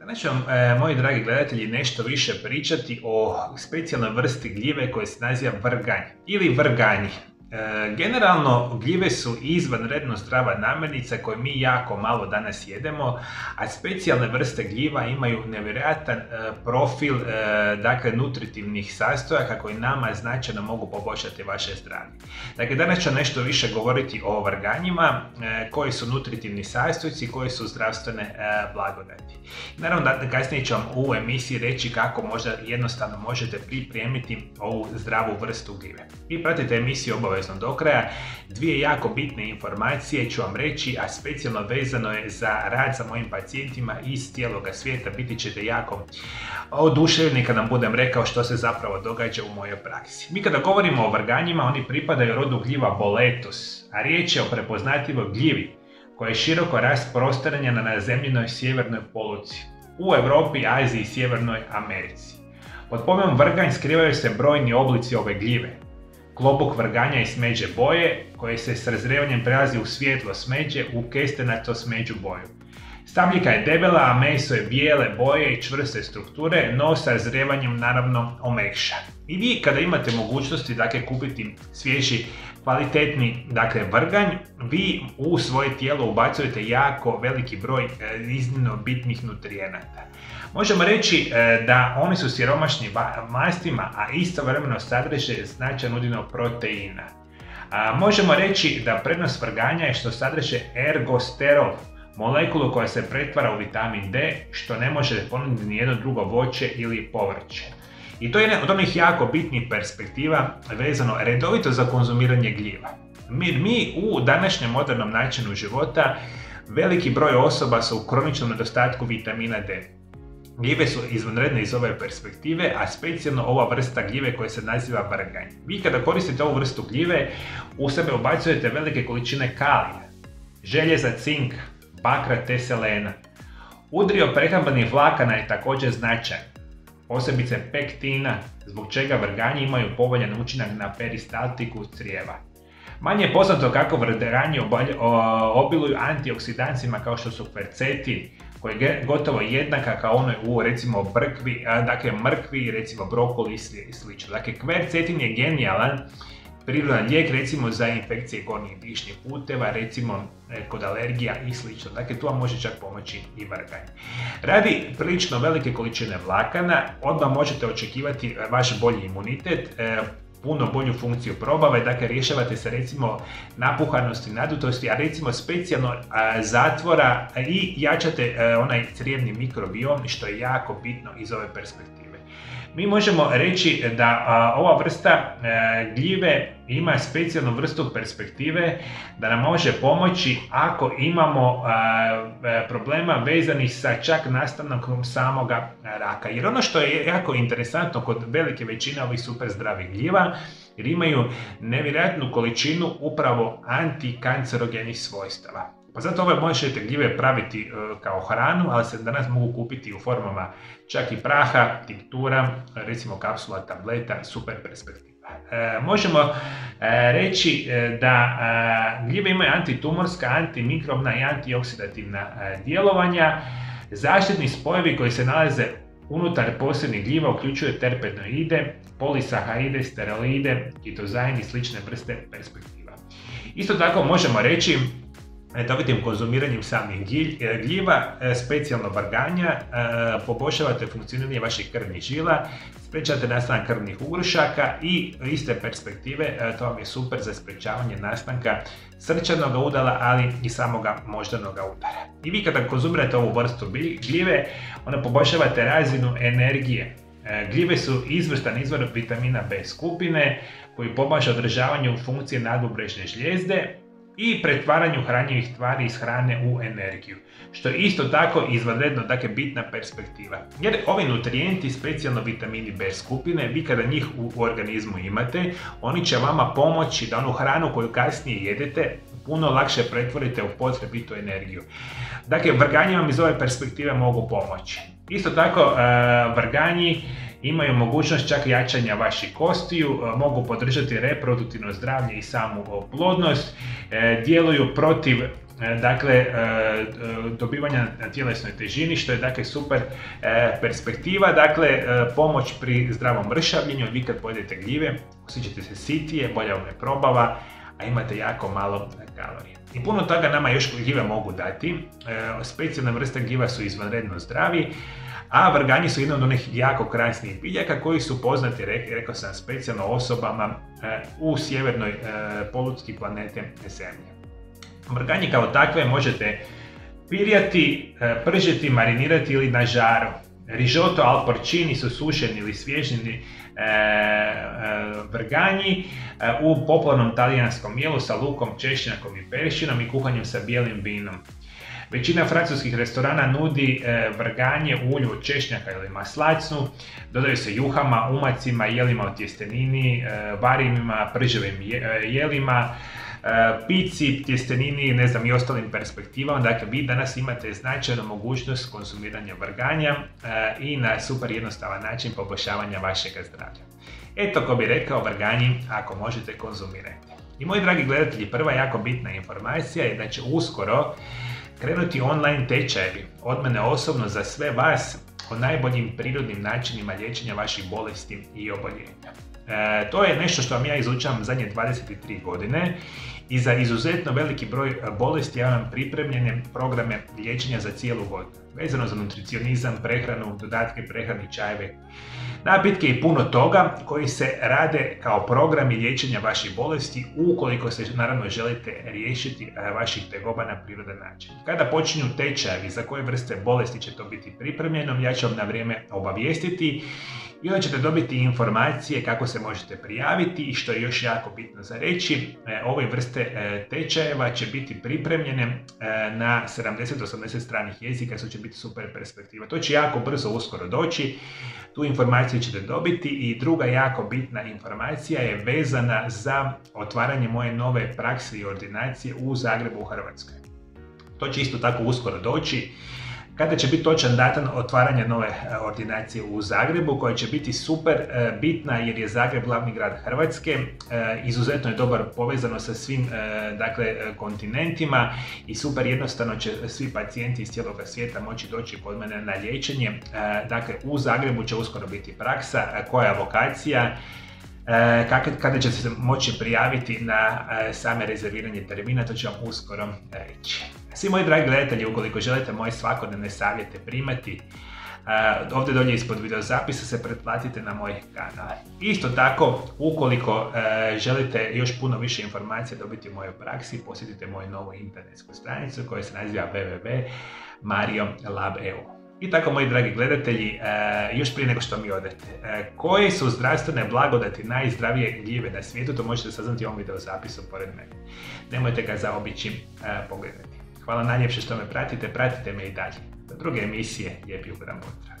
Danas ću vam, e, moji dragi gledatelji, nešto više pričati o specijalnoj vrsti gljive koja se naziva vrganj ili vrganji. E, generalno gljive su izvanredno zdrava namirnica koje mi jako malo danas jedemo, a specijalne vrste gljiva imaju nevjerojatan e, profil e, dakle nutritivnih sastojaka koji nama značajno mogu poboljšati vaše zdravlje. Dakle, danas ću nešto više govoriti o vrganjima, koji su nutritivni sastojci, koji su zdravstvene blagodati. Naravno, kasnije ću vam u emisiji reći kako možda jednostavno možete pripremiti ovu zdravu vrstu gljive. Vi pratite emisiju obave do kraja. Dvije jako bitne informacije ću vam reći, a specijalno vezano je za rad sa mojim pacijentima iz cijeloga svijeta. Biti ćete jako oduševljeni kad nam budem rekao što se zapravo događa u mojoj praksi. Mi kada govorimo o vrganjima, oni pripadaju rodu gljiva boletus, a riječ je o prepoznatljivoj gljivi koja je široko rasprostranjena na zemljinoj sjevernoj poluci, u Europi, Aziji i Sjevernoj Americi. Pod pojmom vrganj skrivaju se brojni oblici ove gljive, klobuk vrganja i smeđe boje, koje se s razrevanjem prelazi u svjetlo smeđe u kestenato smeđu boju. Stabljika je debela, a meso je bijele boje i čvrste strukture, no sa razrevanjem naravno omekša. I vi kada imate mogućnosti dakle, kupiti svježi kvalitetni dakle, vrganj, vi u svoje tijelo ubacujete jako veliki broj e, iznimno bitnih nutrijenata. Možemo reći e, da oni su siromašni mastima, a istovremeno sadrže značajan udino proteina. možemo reći da prednost vrganja je što sadrže ergosterol, molekulu koja se pretvara u vitamin D, što ne može ponuditi nijedno drugo voće ili povrće. I to je jedna od onih jako bitnih perspektiva vezano redovito za konzumiranje gljiva. Mi, mi u današnjem modernom načinu života veliki broj osoba su u kroničnom nedostatku vitamina D. Gljive su izvanredne iz ove perspektive, a specijalno ova vrsta gljive koja se naziva vrganj. Vi kada koristite ovu vrstu gljive, u sebe ubacujete velike količine kalija, željeza, cink, bakra te selena. Udrio prehrambenih vlakana je također značajan, posebice pektina, zbog čega vrganji imaju povoljan učinak na peristaltiku crijeva. Manje je poznato kako vrganji obiluju antioksidancima kao što su percetin, koji je gotovo jednaka kao onoj u recimo brkvi, dakle mrkvi, recimo brokoli i slično. Dakle, kvercetin je genijalan prirodan lijek recimo za infekcije gornjih dišnih puteva, recimo e, kod alergija i slično. Dakle, tu vam može čak pomoći i vrganje. Radi prilično velike količine vlakana, odmah možete očekivati vaš bolji imunitet, e, puno bolju funkciju probave, dakle rješavate se recimo napuhanosti, nadutosti, a recimo specijalno zatvora i jačate e, onaj crijevni mikrobiom što je jako bitno iz ove perspektive. Mi možemo reći da ova vrsta e, gljive ima specijalnu vrstu perspektive da nam može pomoći ako imamo e, problema vezanih sa čak nastavnom samoga raka. Jer ono što je jako interesantno kod velike većine ovih super zdravih gljiva, jer imaju nevjerojatnu količinu upravo antikancerogenih svojstava. Pa zato ove možete gljive praviti e, kao hranu, ali se danas mogu kupiti u formama čak i praha, tinktura, recimo kapsula, tableta, super perspektiva. E, možemo e, reći da gljive imaju antitumorska, antimikrobna i antioksidativna djelovanja. Zaštitni spojevi koji se nalaze unutar posebnih gljiva uključuju terpenoide, polisaharide, steroide, kitozain i slične vrste perspektiva. Isto tako možemo reći redovitim konzumiranjem samih e, gljiva, e, specijalno varganja, e, poboljšavate funkcioniranje vaših krvnih žila, sprečavate nastanak krvnih ugrušaka i iste perspektive, to vam je super za sprečavanje nastanka srčanog udala, ali i samoga moždanog udara. I vi kada konzumirate ovu vrstu gljive, onda poboljšavate razinu energije. Gljive su izvrstan izvor vitamina B skupine koji pomaže održavanju funkcije nadbubrežne žlijezde, i pretvaranju hranjivih tvari iz hrane u energiju, što je isto tako izvanredno dakle, bitna perspektiva. Jer ovi nutrijenti, specijalno vitamini B skupine, vi kada njih u, organizmu imate, oni će vama pomoći da onu hranu koju kasnije jedete puno lakše pretvorite u potrebitu energiju. Dakle, vrganji vam iz ove perspektive mogu pomoći. Isto tako, e, vrganji imaju mogućnost čak jačanja vaših kostiju, e, mogu podržati reproduktivno zdravlje i samu plodnost, e, djeluju protiv dakle, dobivanja na tjelesnoj težini, što je dakle super perspektiva, dakle, pomoć pri zdravom mršavljenju, vi kad pojedete gljive, osjećate se sitije, bolja vam je probava, a imate jako malo kalorija. I puno toga nama još gljive mogu dati. E, specijalne vrste gljiva su izvanredno zdravi, a vrganji su jedna od onih jako krasnih biljaka koji su poznati, rekao sam, specijalno osobama e, u sjevernoj e, polutski planete Zemlje. Vrganji kao takve možete pirjati, pržiti, marinirati ili na žaru. Rižoto al porcini su sušeni ili svježeni E, e, vrganji e, u popularnom talijanskom jelu sa lukom, češnjakom i peršinom i kuhanjem sa bijelim vinom. Većina francuskih restorana nudi vrganje u ulju od češnjaka ili maslacnu, dodaju se juhama, umacima, jelima od tjestenini, varimima, prževim jelima, E, pici, tjestenini, ne znam i ostalim perspektivama. Dakle, vi danas imate značajnu mogućnost konsumiranja vrganja e, i na super jednostavan način poboljšavanja vašeg zdravlja. Eto, ko bi rekao, vrganji ako možete konzumirati. I moji dragi gledatelji, prva jako bitna informacija je da će uskoro krenuti online tečajevi od mene osobno za sve vas o najboljim prirodnim načinima liječenja vaših bolesti i oboljenja. E, to je nešto što vam ja izučavam zadnje 23 godine i za izuzetno veliki broj bolesti ja vam pripremljene programe liječenja za cijelu godinu. Vezano za nutricionizam, prehranu, dodatke prehrani, čajeve, napitke i puno toga koji se rade kao programi liječenja vaših bolesti ukoliko se naravno želite riješiti e, vaših tegoba na prirodan način. Kada počinju tečajevi za koje vrste bolesti će to biti pripremljeno, ja ću vam na vrijeme obavijestiti i onda ćete dobiti informacije kako se možete prijaviti i što je još jako bitno za reći, e, ove vrste e, tečajeva će biti pripremljene na 70-80 stranih jezika, što će super perspektiva. To će jako brzo uskoro doći, tu informaciju ćete dobiti i druga jako bitna informacija je vezana za otvaranje moje nove prakse i ordinacije u Zagrebu u Hrvatskoj. To će isto tako uskoro doći kada će biti točan datan otvaranja nove e, ordinacije u Zagrebu koja će biti super e, bitna jer je Zagreb glavni grad Hrvatske, e, izuzetno je dobar povezano sa svim dakle, kontinentima i super jednostavno će svi pacijenti iz cijelog svijeta moći doći kod mene na liječenje. Dakle, u Zagrebu će uskoro biti praksa, koja je lokacija, kada će se moći prijaviti na same rezerviranje termina, to ću vam uskoro reći. Svi moji dragi gledatelji, ukoliko želite moje svakodnevne savjete primati, ovdje dolje ispod video zapisa se pretplatite na moj kanal. Isto tako, ukoliko e, želite još puno više informacija dobiti u mojoj praksi, posjetite moju novu internetsku stranicu koja se naziva www.mariolab.eu. I tako, moji dragi gledatelji, e, još prije nego što mi odete, e, koje su zdravstvene blagodati najzdravije gljive na svijetu, to možete saznati u ovom video zapisu pored mene. Nemojte ga zaobići pogledati. Hvala najljepše što me pratite, pratite me i dalje. Do druge emisije, lijepi pozdrav.